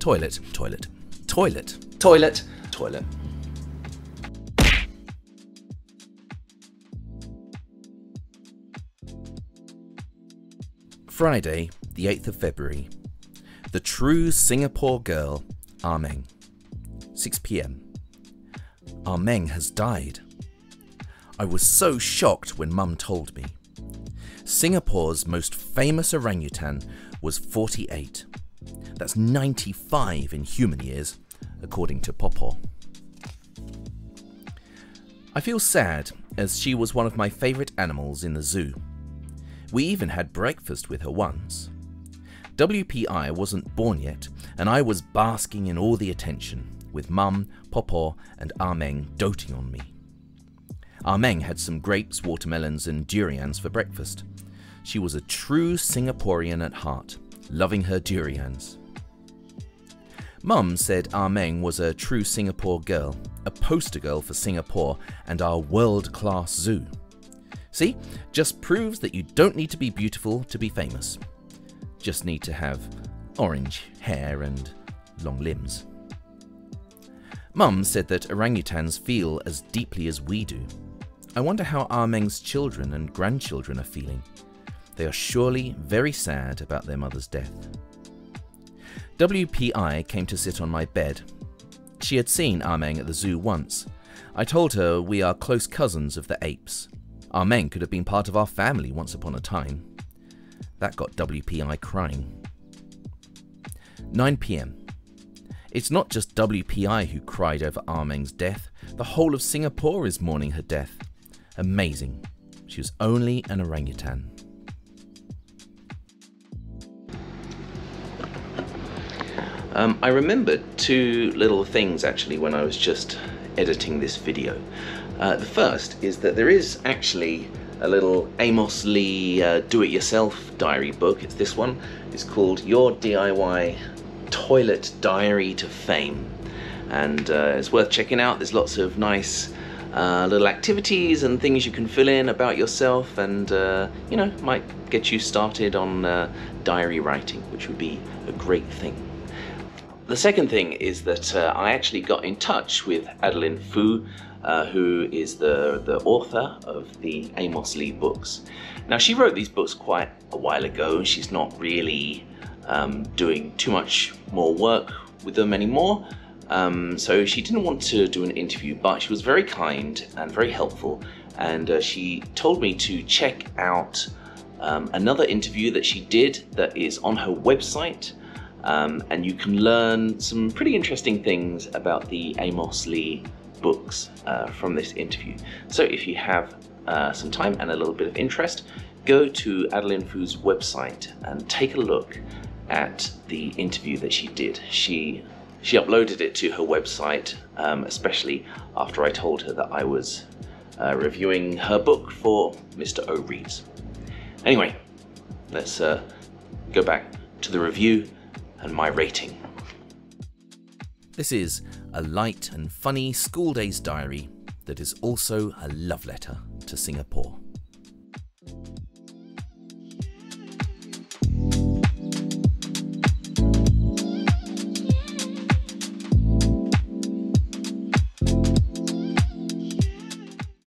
Toilet, toilet, toilet, toilet, toilet. Friday, the 8th of February. The true Singapore girl, Ah Meng. 6 pm. Ah Meng has died. I was so shocked when Mum told me. Singapore's most famous orangutan was 48. That's 95 in human years, according to Popo. I feel sad as she was one of my favourite animals in the zoo. We even had breakfast with her once. WPI wasn't born yet, and I was basking in all the attention, with Mum, Popo, and Ah Meng doting on me. Ah Meng had some grapes, watermelons, and durians for breakfast. She was a true Singaporean at heart, loving her durians. Mum said Ah Meng was a true Singapore girl, a poster girl for Singapore and our world class zoo. See, just proves that you don't need to be beautiful to be famous. Just need to have orange hair and long limbs. Mum said that orangutans feel as deeply as we do. I wonder how Ah Meng's children and grandchildren are feeling. They are surely very sad about their mother's death. WPI came to sit on my bed. She had seen Ah Meng at the zoo once. I told her we are close cousins of the apes. Ah Meng could have been part of our family once upon a time. That got WPI crying. 9 pm. It's not just WPI who cried over Ah Meng's death, the whole of Singapore is mourning her death. Amazing. She was only an orangutan. Um, I remembered two little things actually when I was just editing this video. Uh, the first is that there is actually a little Amos Lee uh, do-it-yourself diary book. It's this one. It's called Your DIY Toilet Diary to Fame. And uh, it's worth checking out. There's lots of nice uh, little activities and things you can fill in about yourself and, uh, you know, might get you started on uh, diary writing, which would be a great thing. The second thing is that uh, I actually got in touch with Adeline Foo, uh, who is the, the author of the Amos Lee books. Now, she wrote these books quite a while ago. She's not really um, doing too much more work with them anymore. Um, so she didn't want to do an interview, but she was very kind and very helpful. And uh, she told me to check out um, another interview that she did that is on her website. Um, and you can learn some pretty interesting things about the Amos Lee books uh, from this interview. So if you have uh, some time and a little bit of interest, go to Adeline Foo's website and take a look at the interview that she did. She she uploaded it to her website, um, especially after I told her that I was uh, reviewing her book for Mr. O. Reads. Anyway, let's uh, go back to the review and my rating. This is a light and funny school days diary that is also a love letter to Singapore.